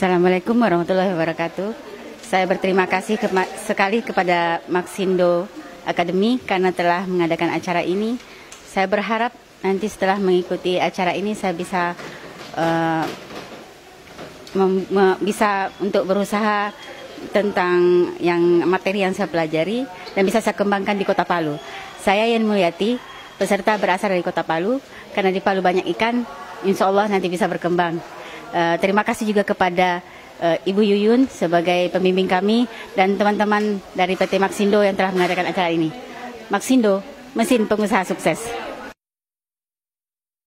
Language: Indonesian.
Assalamualaikum warahmatullahi wabarakatuh. Saya berterima kasih ke sekali kepada Maxindo Academy karena telah mengadakan acara ini. Saya berharap nanti setelah mengikuti acara ini saya bisa uh, bisa untuk berusaha tentang yang materi yang saya pelajari dan bisa saya kembangkan di Kota Palu. Saya Yan Mulyati, peserta berasal dari Kota Palu, karena di Palu banyak ikan, insya Allah nanti bisa berkembang. Uh, terima kasih juga kepada uh, Ibu Yuyun sebagai pembimbing kami dan teman-teman dari PT Maxindo yang telah mengadakan acara ini. Maxindo, mesin pengusaha sukses.